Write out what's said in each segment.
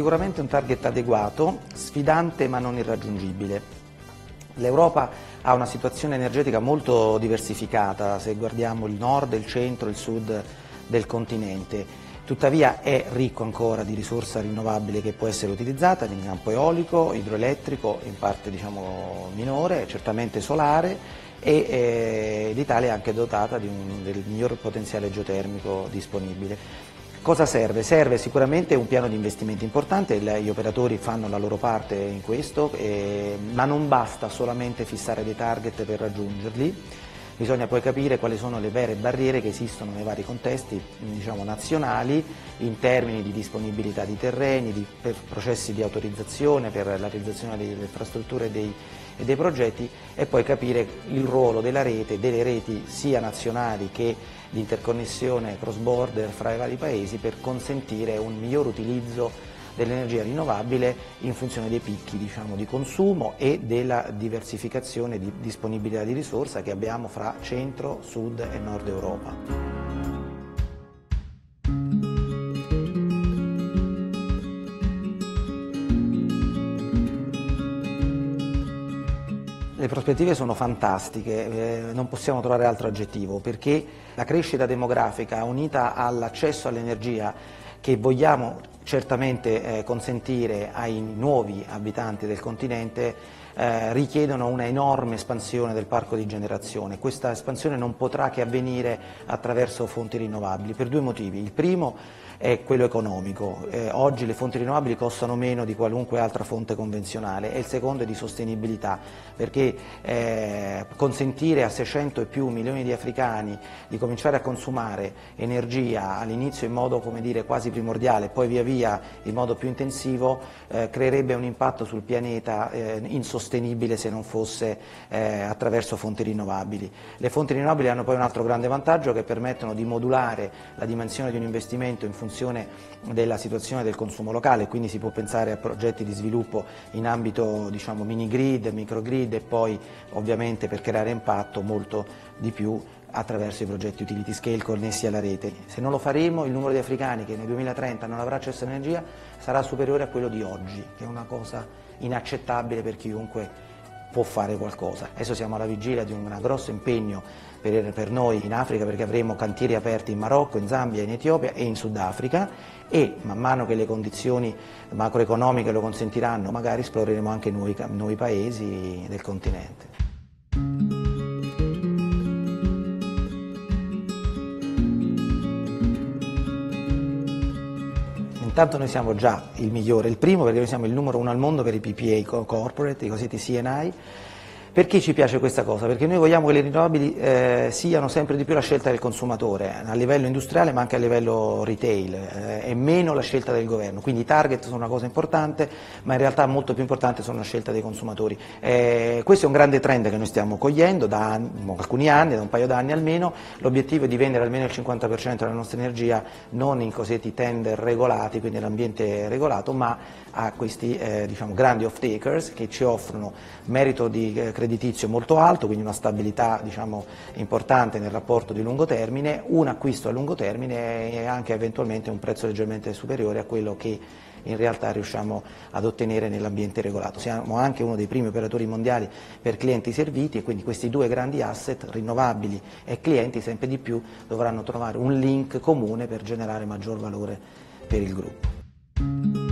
Sicuramente un target adeguato, sfidante ma non irraggiungibile. L'Europa ha una situazione energetica molto diversificata se guardiamo il nord, il centro, il sud del continente. Tuttavia è ricco ancora di risorsa rinnovabile che può essere utilizzata in campo eolico, idroelettrico, in parte diciamo, minore, certamente solare e eh, l'Italia è anche dotata un, del miglior potenziale geotermico disponibile. Cosa serve? Serve sicuramente un piano di investimenti importante, gli operatori fanno la loro parte in questo, eh, ma non basta solamente fissare dei target per raggiungerli, bisogna poi capire quali sono le vere barriere che esistono nei vari contesti diciamo, nazionali in termini di disponibilità di terreni, di, per processi di autorizzazione, per la realizzazione delle infrastrutture e dei, e dei progetti e poi capire il ruolo della rete, delle reti sia nazionali che di interconnessione cross border fra i vari paesi per consentire un miglior utilizzo dell'energia rinnovabile in funzione dei picchi diciamo, di consumo e della diversificazione di disponibilità di risorsa che abbiamo fra centro, sud e nord Europa. Le prospettive sono fantastiche, eh, non possiamo trovare altro aggettivo, perché la crescita demografica unita all'accesso all'energia che vogliamo certamente eh, consentire ai nuovi abitanti del continente eh, richiedono una enorme espansione del parco di generazione. Questa espansione non potrà che avvenire attraverso fonti rinnovabili per due motivi. Il primo è quello economico. Eh, oggi le fonti rinnovabili costano meno di qualunque altra fonte convenzionale e il secondo è di sostenibilità, perché eh, consentire a 600 e più milioni di africani di cominciare a consumare energia all'inizio in modo dire, quasi primordiale e poi via via in modo più intensivo eh, creerebbe un impatto sul pianeta eh, insostenibile se non fosse eh, attraverso fonti rinnovabili. Le fonti rinnovabili hanno poi un altro grande vantaggio che permettono di modulare la dimensione di un investimento in funzione funzione della situazione del consumo locale, quindi si può pensare a progetti di sviluppo in ambito diciamo, mini grid, microgrid e poi ovviamente per creare impatto molto di più attraverso i progetti utility scale connessi alla rete. Se non lo faremo il numero di africani che nel 2030 non avrà accesso all'energia sarà superiore a quello di oggi, che è una cosa inaccettabile per chiunque può fare qualcosa. Adesso siamo alla vigilia di un grosso impegno per, per, noi in Africa perché avremo cantieri aperti in Marocco, in Zambia, in Etiopia e in Sudafrica e man mano che le condizioni macroeconomiche lo consentiranno magari esploreremo anche nuovi, nuovi paesi del continente. Intanto noi siamo già il migliore, il primo perché noi siamo il numero uno al mondo per i PPA corporate, i cosiddetti CNI, perché ci piace questa cosa? Perché noi vogliamo che le rinnovabili eh, siano sempre di più la scelta del consumatore, a livello industriale ma anche a livello retail, eh, e meno la scelta del governo. Quindi i target sono una cosa importante, ma in realtà molto più importante sono la scelta dei consumatori. Eh, questo è un grande trend che noi stiamo cogliendo da alcuni anni, da un paio d'anni almeno, l'obiettivo è di vendere almeno il 50% della nostra energia non in cosiddetti tender regolati, quindi l'ambiente regolato, ma a questi eh, diciamo, grandi off-takers che ci offrono merito di eh, creditizio molto alto, quindi una stabilità diciamo, importante nel rapporto di lungo termine, un acquisto a lungo termine e anche eventualmente un prezzo leggermente superiore a quello che in realtà riusciamo ad ottenere nell'ambiente regolato. Siamo anche uno dei primi operatori mondiali per clienti serviti e quindi questi due grandi asset, rinnovabili e clienti, sempre di più dovranno trovare un link comune per generare maggior valore per il gruppo.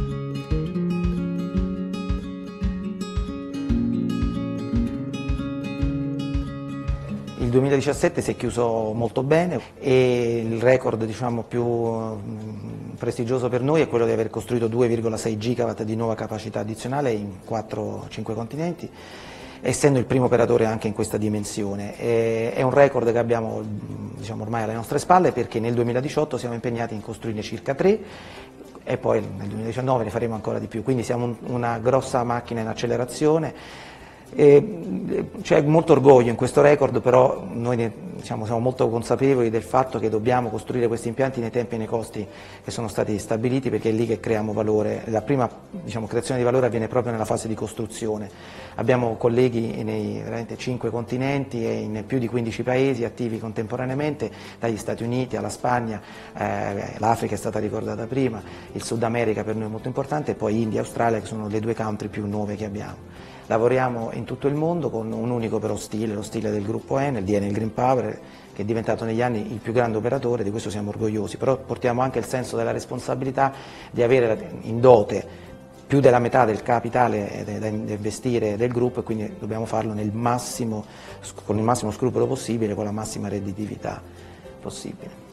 2017 si è chiuso molto bene e il record diciamo, più mm, prestigioso per noi è quello di aver costruito 2,6 gigawatt di nuova capacità addizionale in 4-5 continenti essendo il primo operatore anche in questa dimensione. È un record che abbiamo diciamo, ormai alle nostre spalle perché nel 2018 siamo impegnati in costruirne circa 3 e poi nel 2019 ne faremo ancora di più, quindi siamo una grossa macchina in accelerazione C'è molto orgoglio in questo record, però noi ne, diciamo, siamo molto consapevoli del fatto che dobbiamo costruire questi impianti nei tempi e nei costi che sono stati stabiliti perché è lì che creiamo valore. La prima diciamo, creazione di valore avviene proprio nella fase di costruzione. Abbiamo colleghi nei veramente 5 continenti e in più di 15 paesi attivi contemporaneamente, dagli Stati Uniti alla Spagna, eh, l'Africa è stata ricordata prima, il Sud America per noi è molto importante e poi India e Australia che sono le due country più nuove che abbiamo. Lavoriamo in tutto il mondo con un unico però stile, lo stile del gruppo Enel, di Enel Green Power, che è diventato negli anni il più grande operatore, di questo siamo orgogliosi, però portiamo anche il senso della responsabilità di avere in dote più della metà del capitale da investire del gruppo e quindi dobbiamo farlo massimo, con il massimo scrupolo possibile, con la massima redditività possibile.